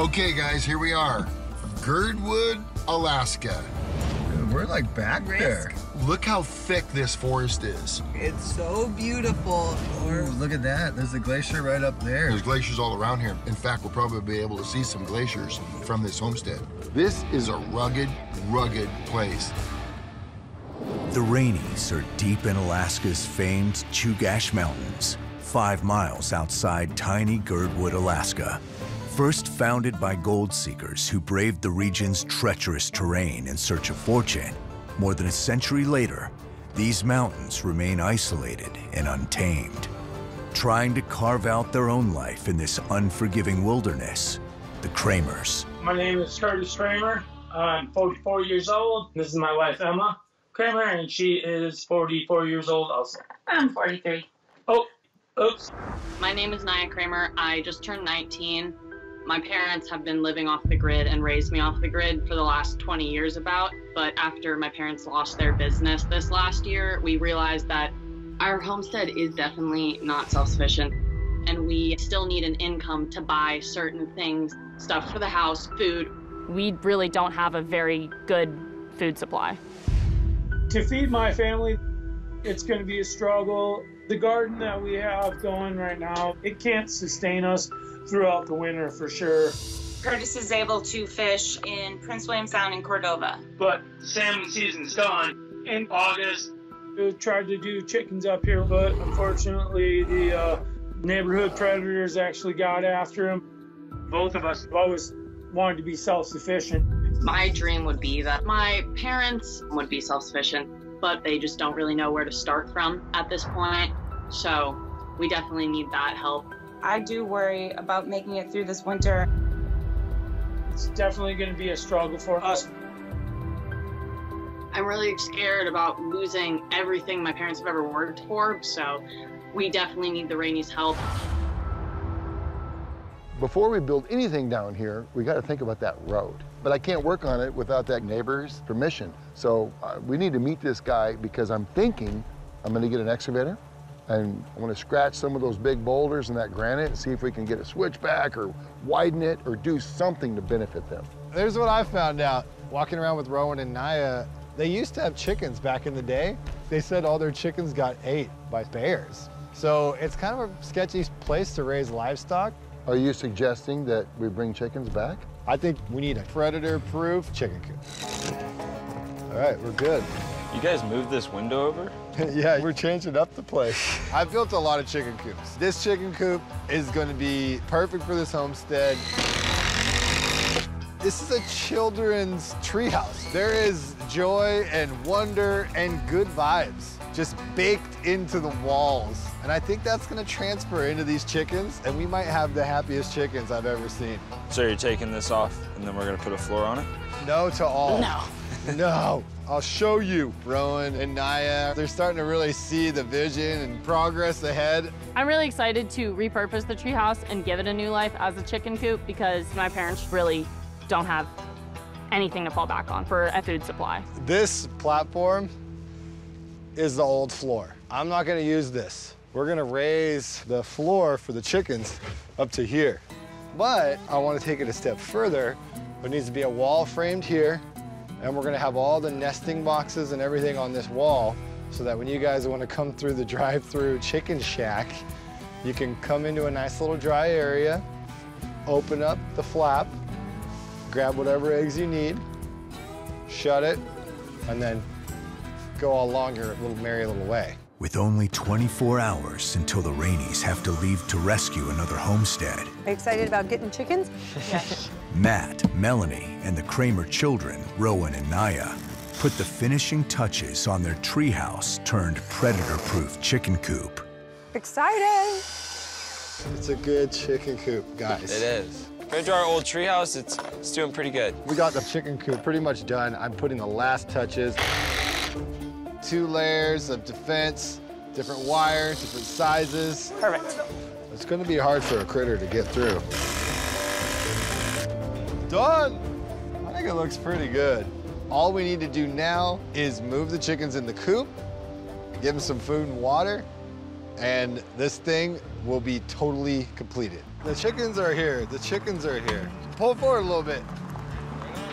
Okay, guys, here we are. Girdwood, Alaska. Dude, we're like back there. Look how thick this forest is. It's so beautiful. Ooh, look at that. There's a glacier right up there. There's glaciers all around here. In fact, we'll probably be able to see some glaciers from this homestead. This is a rugged, rugged place. The Raneys are deep in Alaska's famed Chugach Mountains, five miles outside tiny Girdwood, Alaska. First founded by gold seekers who braved the region's treacherous terrain in search of fortune, more than a century later, these mountains remain isolated and untamed. Trying to carve out their own life in this unforgiving wilderness, the Kramers. My name is Curtis Kramer. I'm 44 years old. This is my wife, Emma Kramer, and she is 44 years old also. I'm 43. Oh, oops. My name is Naya Kramer. I just turned 19. My parents have been living off the grid and raised me off the grid for the last 20 years about. But after my parents lost their business this last year, we realized that our homestead is definitely not self sufficient. And we still need an income to buy certain things stuff for the house, food. We really don't have a very good food supply. To feed my family, it's going to be a struggle. The garden that we have going right now, it can't sustain us throughout the winter for sure. Curtis is able to fish in Prince William Sound in Cordova. But salmon season's gone in August. We tried to do chickens up here, but unfortunately, the uh, neighborhood predators actually got after him. Both of us always wanted to be self sufficient. My dream would be that my parents would be self sufficient, but they just don't really know where to start from at this point. So we definitely need that help. I do worry about making it through this winter. It's definitely going to be a struggle for us. I'm really scared about losing everything my parents have ever worked for, so we definitely need the Raneys' help. Before we build anything down here, we got to think about that road. But I can't work on it without that neighbor's permission. So uh, we need to meet this guy because I'm thinking I'm going to get an excavator and I'm going to scratch some of those big boulders and that granite and see if we can get a switchback or widen it or do something to benefit them. There's what I found out walking around with Rowan and Naya. They used to have chickens back in the day. They said all their chickens got ate by bears. So it's kind of a sketchy place to raise livestock. Are you suggesting that we bring chickens back? I think we need a predator-proof chicken coop. All right, we're good. You guys moved this window over? yeah, we're changing up the place. I've built a lot of chicken coops. This chicken coop is gonna be perfect for this homestead. This is a children's treehouse. There is joy and wonder and good vibes just baked into the walls. And I think that's gonna transfer into these chickens, and we might have the happiest chickens I've ever seen. So you're taking this off, and then we're gonna put a floor on it? No to all. No. no. I'll show you, Rowan and Naya. They're starting to really see the vision and progress ahead. I'm really excited to repurpose the treehouse and give it a new life as a chicken coop because my parents really don't have anything to fall back on for a food supply. This platform is the old floor. I'm not gonna use this. We're gonna raise the floor for the chickens up to here. But I wanna take it a step further. There needs to be a wall framed here, and we're gonna have all the nesting boxes and everything on this wall so that when you guys wanna come through the drive-through chicken shack, you can come into a nice little dry area, open up the flap, grab whatever eggs you need, shut it, and then go along your little merry little way. With only 24 hours until the Raneys have to leave to rescue another homestead, Are you excited about getting chickens? Matt, Melanie, and the Kramer children, Rowan and Naya, put the finishing touches on their treehouse turned predator-proof chicken coop. Exciting! It's a good chicken coop, guys. It is. Compared to our old treehouse, it's, it's doing pretty good. We got the chicken coop pretty much done. I'm putting the last touches. Two layers of defense, different wire, different sizes. Perfect. It's gonna be hard for a critter to get through. Done! I think it looks pretty good. All we need to do now is move the chickens in the coop, give them some food and water, and this thing will be totally completed. The chickens are here. The chickens are here. Pull forward a little bit.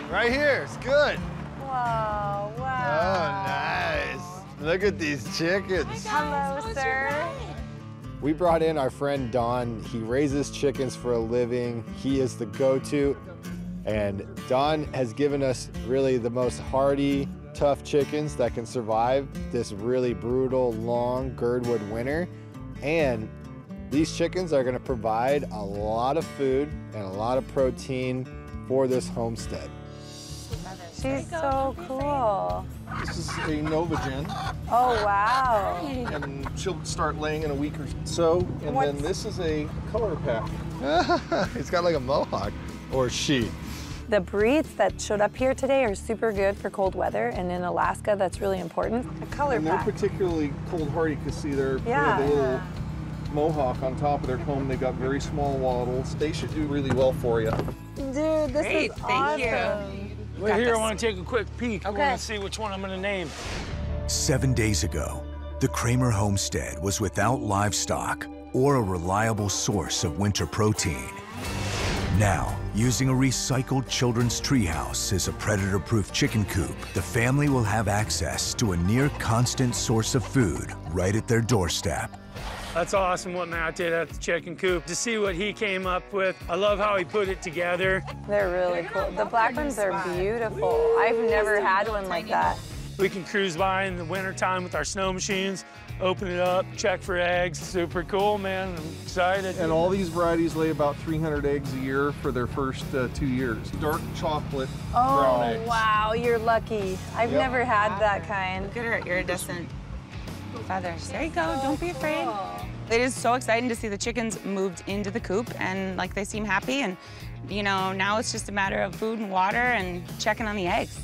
Right here. It's good. Wow, wow. nice. Look at these chickens. Hello, sir. We brought in our friend Don. He raises chickens for a living. He is the go-to. And Don has given us really the most hardy, tough chickens that can survive this really brutal, long Girdwood winter. And these chickens are gonna provide a lot of food and a lot of protein for this homestead. She's so cool. This is a Novogen, Oh, wow. and she'll start laying in a week or so. And What's- then this is a color pack. He's got like a mohawk. Or she. The breeds that showed up here today are super good for cold weather, and in Alaska, that's really important. A color And they're pack. particularly cold hardy because see, they're they have Yeah. a little mohawk on top of their comb. They've got very small wattles. They should do really well for you. Dude, this Great, is thank you. Awesome. Wait here, I want to take a quick peek. Okay. I want to see which one I'm going to name. Seven days ago, the Kramer homestead was without livestock or a reliable source of winter protein. Now, using a recycled children's treehouse as a predator-proof chicken coop, the family will have access to a near constant source of food right at their doorstep. That's awesome what Matt did at the chicken coop. To see what he came up with, I love how he put it together. They're really cool. The black ones are beautiful. I've never had one like that. We can cruise by in the wintertime with our snow machines, open it up, check for eggs. Super cool, man. I'm excited. And all these varieties lay about 300 eggs a year for their first uh, two years. Dark chocolate brown eggs. Oh, wow, you're lucky. I've Yep. never had that kind. Look at her iridescent feathers. There you go. Don't be afraid. It is so exciting to see the chickens moved into the coop and like they seem happy and you know now it's just a matter of food and water and checking on the eggs.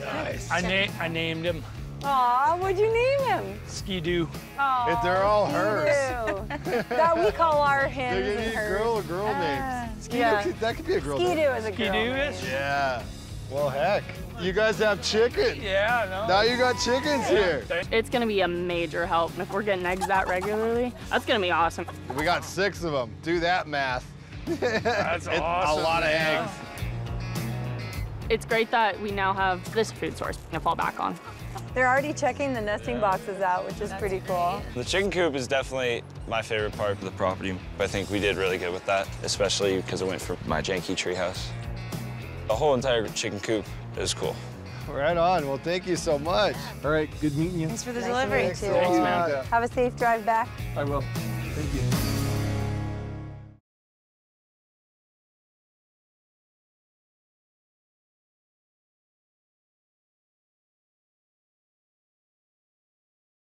Nice. I, na- I named him Aw, what'd you name him? Ski-Doo. Aw, they're all Ski-Doo. that we call our hens They're and gonna be hers. girl or girl Ah, names. Ski-Doo yeah. that could be a girl Ski-Doo name. is a girl Ski-Doo name. is? Yeah. Well, heck. You guys have chicken. Yeah, no. Now you got chickens here. It's gonna be a major help. And if we're getting eggs that regularly, that's gonna be awesome. We got six of them. Do that math. That's It's awesome. A lot of eggs. It's great that we now have this food source to fall back on. They're already checking the nesting boxes out, which is pretty cool. The chicken coop is definitely my favorite part of the property. I think we did really good with that, especially because it went for my janky treehouse. The whole entire chicken coop is cool. Right on. Well, thank you so much. All right, good meeting you. Thanks for the Nice delivery. meet you. Thanks, man. Have a safe drive back. I will. Thank you.